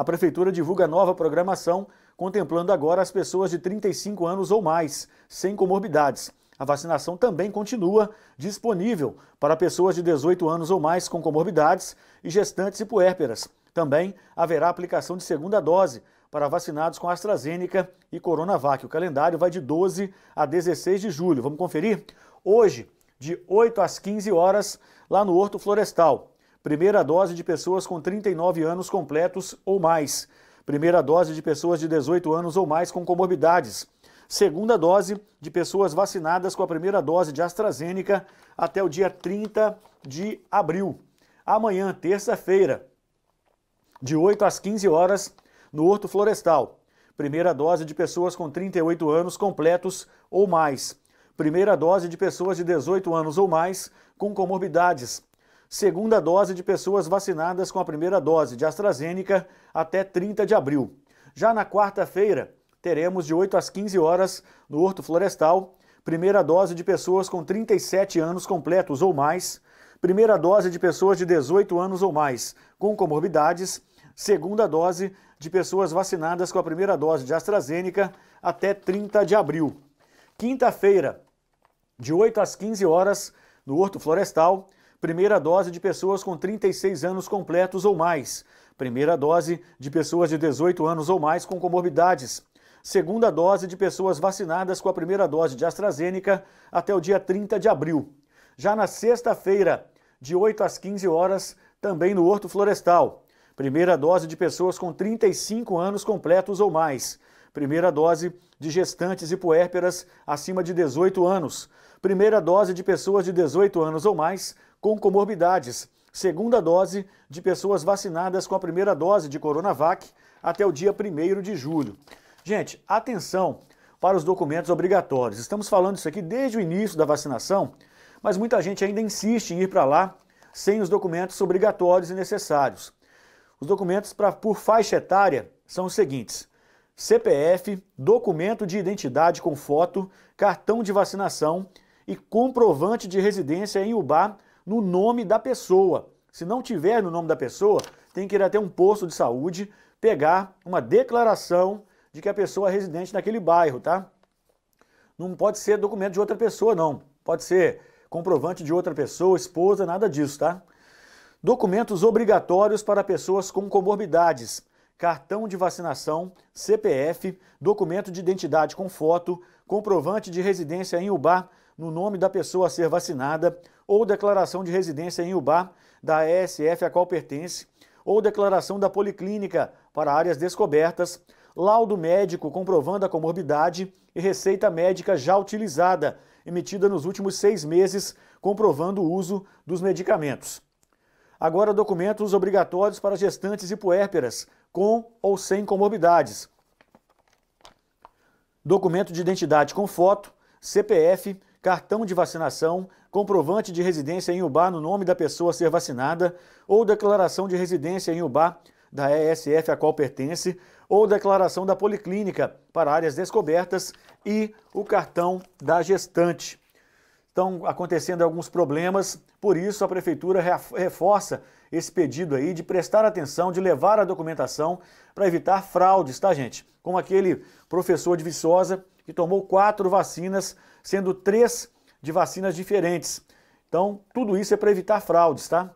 a Prefeitura divulga nova programação, contemplando agora as pessoas de 35 anos ou mais, sem comorbidades. A vacinação também continua disponível para pessoas de 18 anos ou mais com comorbidades e gestantes e puérperas. Também haverá aplicação de segunda dose para vacinados com AstraZeneca e Coronavac. O calendário vai de 12 a 16 de julho. Vamos conferir? Hoje, de 8 às 15 horas, lá no Horto Florestal. Primeira dose de pessoas com 39 anos completos ou mais. Primeira dose de pessoas de 18 anos ou mais com comorbidades. Segunda dose de pessoas vacinadas com a primeira dose de AstraZeneca até o dia 30 de abril. Amanhã, terça-feira, de 8 às 15 horas, no Horto Florestal. Primeira dose de pessoas com 38 anos completos ou mais. Primeira dose de pessoas de 18 anos ou mais com comorbidades. Segunda dose de pessoas vacinadas com a primeira dose de AstraZeneca até 30 de abril. Já na quarta-feira, teremos de 8 às 15 horas no Horto Florestal, primeira dose de pessoas com 37 anos completos ou mais, primeira dose de pessoas de 18 anos ou mais com comorbidades, segunda dose de pessoas vacinadas com a primeira dose de AstraZeneca até 30 de abril. Quinta-feira, de 8 às 15 horas, no Horto Florestal, primeira dose de pessoas com 36 anos completos ou mais. Primeira dose de pessoas de 18 anos ou mais com comorbidades. Segunda dose de pessoas vacinadas com a primeira dose de AstraZeneca até o dia 30 de abril. Já na sexta-feira, de 8 às 15 horas, também no Horto Florestal. Primeira dose de pessoas com 35 anos completos ou mais. Primeira dose de gestantes e puérperas acima de 18 anos. Primeira dose de pessoas de 18 anos ou mais com comorbidades. Segunda dose de pessoas vacinadas com a primeira dose de Coronavac até o dia 1 de julho. Gente, atenção para os documentos obrigatórios. Estamos falando isso aqui desde o início da vacinação, mas muita gente ainda insiste em ir para lá sem os documentos obrigatórios e necessários. Os documentos pra, por faixa etária são os seguintes: CPF, documento de identidade com foto, cartão de vacinação e comprovante de residência em UBA no nome da pessoa. Se não tiver no nome da pessoa, tem que ir até um posto de saúde, pegar uma declaração de que a pessoa é residente naquele bairro, tá? Não pode ser documento de outra pessoa, não. Pode ser comprovante de outra pessoa, esposa, nada disso, tá? Documentos obrigatórios para pessoas com comorbidades: cartão de vacinação, CPF, documento de identidade com foto, comprovante de residência em UBA no nome da pessoa a ser vacinada, ou declaração de residência em UBA da ESF a qual pertence, ou declaração da policlínica para áreas descobertas, laudo médico comprovando a comorbidade e receita médica já utilizada, emitida nos últimos seis meses, comprovando o uso dos medicamentos. Agora, documentos obrigatórios para gestantes e puérperas, com ou sem comorbidades. Documento de identidade com foto, CPF, cartão de vacinação, comprovante de residência em UBA no nome da pessoa a ser vacinada ou declaração de residência em UBA da ESF a qual pertence ou declaração da policlínica para áreas descobertas e o cartão da gestante estão acontecendo alguns problemas, por isso a prefeitura reforça esse pedido aí de prestar atenção, de levar a documentação para evitar fraudes, tá, gente? Como aquele professor de Viçosa que tomou quatro vacinas, sendo três de vacinas diferentes. Então, tudo isso é para evitar fraudes, tá?